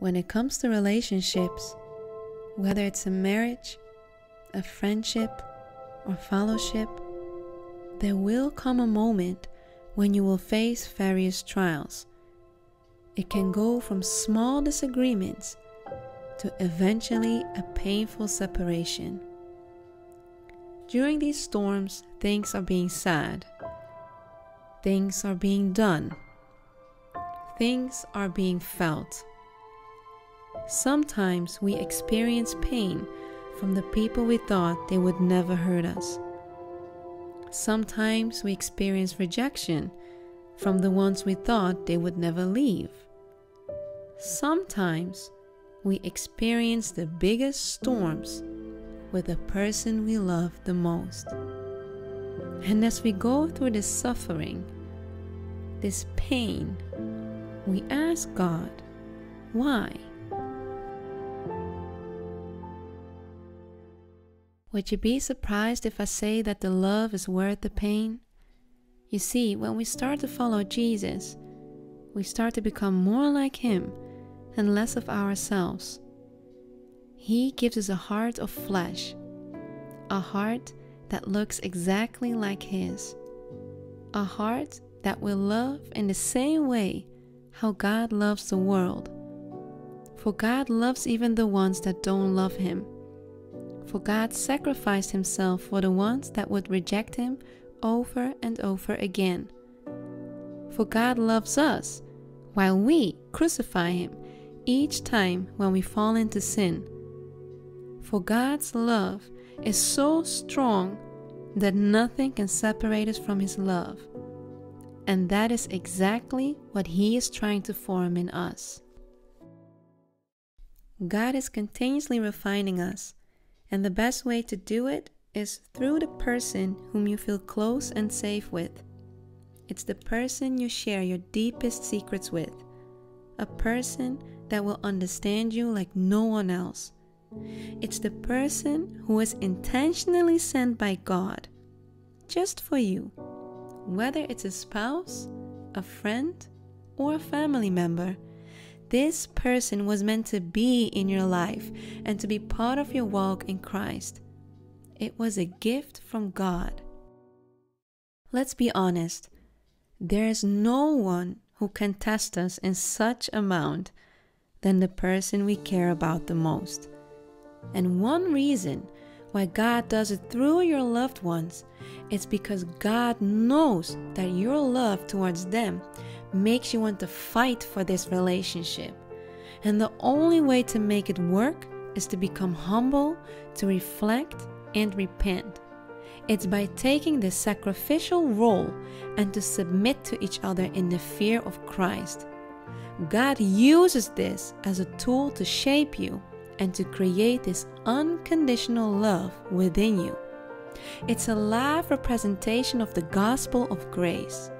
when it comes to relationships, whether it's a marriage, a friendship, or fellowship, there will come a moment when you will face various trials. It can go from small disagreements to eventually a painful separation. During these storms, things are being said, things are being done, things are being felt. Sometimes we experience pain from the people we thought they would never hurt us. Sometimes we experience rejection from the ones we thought they would never leave. Sometimes we experience the biggest storms with the person we love the most. And as we go through this suffering, this pain, we ask God, why? Would you be surprised if I say that the love is worth the pain? You see, when we start to follow Jesus, we start to become more like Him and less of ourselves. He gives us a heart of flesh, a heart that looks exactly like His, a heart that will love in the same way how God loves the world. For God loves even the ones that don't love Him for God sacrificed himself for the ones that would reject him over and over again. For God loves us while we crucify him each time when we fall into sin. For God's love is so strong that nothing can separate us from his love. And that is exactly what he is trying to form in us. God is continuously refining us and the best way to do it is through the person whom you feel close and safe with. It's the person you share your deepest secrets with, a person that will understand you like no one else. It's the person who is intentionally sent by God just for you, whether it's a spouse, a friend, or a family member. This person was meant to be in your life and to be part of your walk in Christ. It was a gift from God. Let's be honest, there is no one who can test us in such amount than the person we care about the most. And one reason why God does it through your loved ones is because God knows that your love towards them makes you want to fight for this relationship. And the only way to make it work is to become humble, to reflect, and repent. It's by taking the sacrificial role and to submit to each other in the fear of Christ. God uses this as a tool to shape you and to create this unconditional love within you. It's a live representation of the gospel of grace.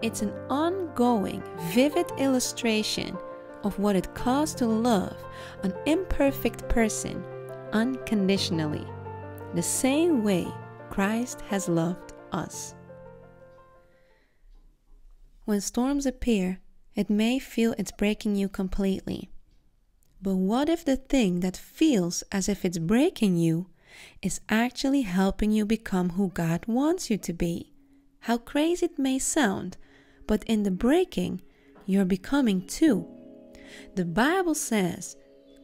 It's an ongoing, vivid illustration of what it costs to love an imperfect person unconditionally, the same way Christ has loved us. When storms appear, it may feel it's breaking you completely. But what if the thing that feels as if it's breaking you is actually helping you become who God wants you to be? How crazy it may sound, but in the breaking, you're becoming too. The Bible says,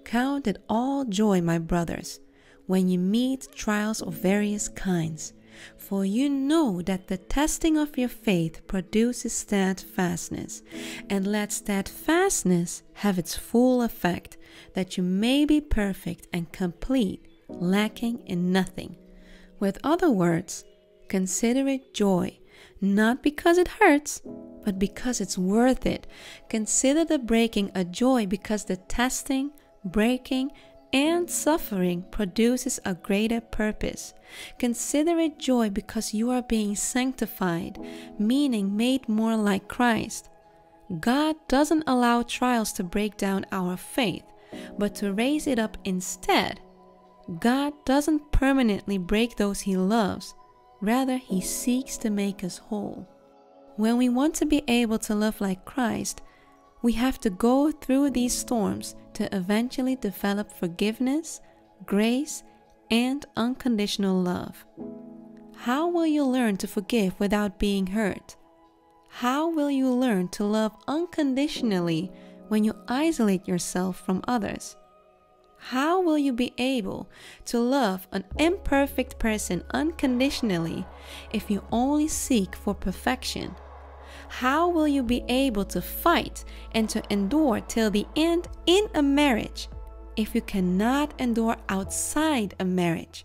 Count it all joy, my brothers, when you meet trials of various kinds, for you know that the testing of your faith produces steadfastness, and let steadfastness have its full effect, that you may be perfect and complete, lacking in nothing. With other words, consider it joy not because it hurts, but because it's worth it. Consider the breaking a joy because the testing, breaking, and suffering produces a greater purpose. Consider it joy because you are being sanctified, meaning made more like Christ. God doesn't allow trials to break down our faith, but to raise it up instead. God doesn't permanently break those he loves, Rather, He seeks to make us whole. When we want to be able to love like Christ, We have to go through these storms to eventually develop forgiveness, grace, and unconditional love. How will you learn to forgive without being hurt? How will you learn to love unconditionally when you isolate yourself from others? How will you be able to love an imperfect person unconditionally if you only seek for perfection? How will you be able to fight and to endure till the end in a marriage if you cannot endure outside a marriage?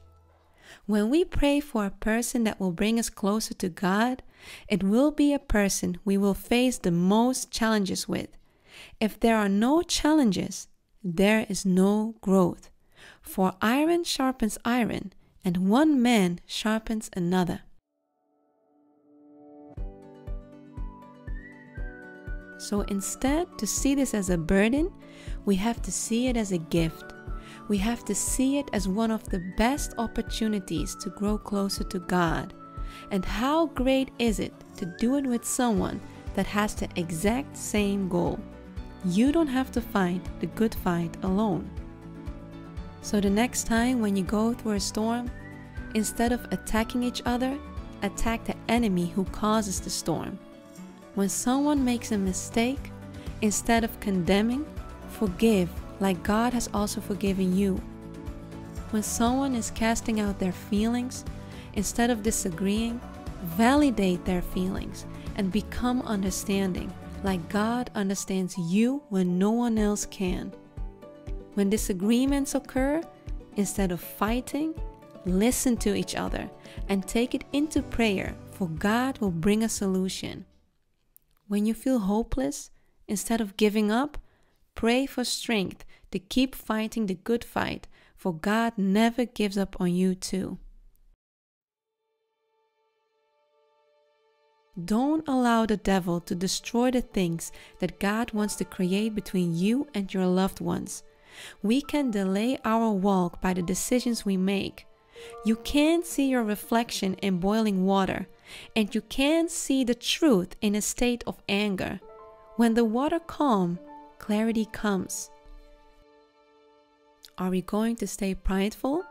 When we pray for a person that will bring us closer to God, it will be a person we will face the most challenges with. If there are no challenges, there is no growth. For iron sharpens iron, and one man sharpens another. So instead, to see this as a burden, we have to see it as a gift. We have to see it as one of the best opportunities to grow closer to God. And how great is it to do it with someone that has the exact same goal? You don't have to fight the good fight alone. So the next time when you go through a storm, instead of attacking each other, attack the enemy who causes the storm. When someone makes a mistake, instead of condemning, forgive like God has also forgiven you. When someone is casting out their feelings, instead of disagreeing, validate their feelings and become understanding like God understands you when no one else can. When disagreements occur, instead of fighting, listen to each other and take it into prayer, for God will bring a solution. When you feel hopeless, instead of giving up, pray for strength to keep fighting the good fight, for God never gives up on you, too. Don't allow the devil to destroy the things that God wants to create between you and your loved ones. We can delay our walk by the decisions we make. You can't see your reflection in boiling water, and you can't see the truth in a state of anger. When the water calms, clarity comes. Are we going to stay prideful?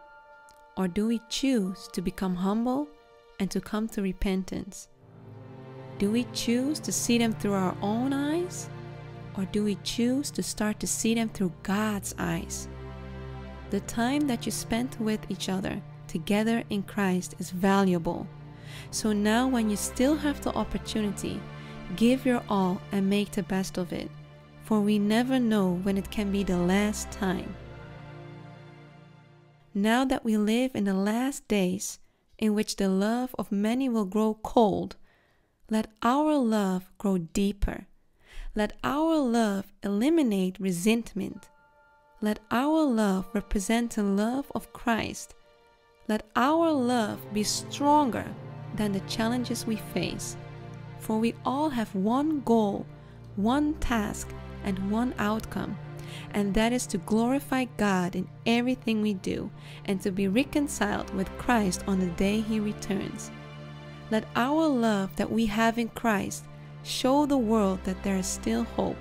Or do we choose to become humble and to come to repentance? Do we choose to see them through our own eyes? Or do we choose to start to see them through God's eyes? The time that you spent with each other together in Christ is valuable. So now, when you still have the opportunity, give your all and make the best of it, for we never know when it can be the last time. Now that we live in the last days, in which the love of many will grow cold, let our love grow deeper. Let our love eliminate resentment. Let our love represent the love of Christ. Let our love be stronger than the challenges we face. For we all have one goal, one task, and one outcome, and that is to glorify God in everything we do and to be reconciled with Christ on the day He returns. Let our love that we have in Christ show the world that there is still hope.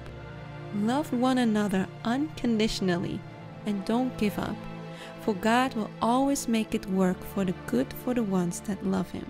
Love one another unconditionally and don't give up, for God will always make it work for the good for the ones that love Him.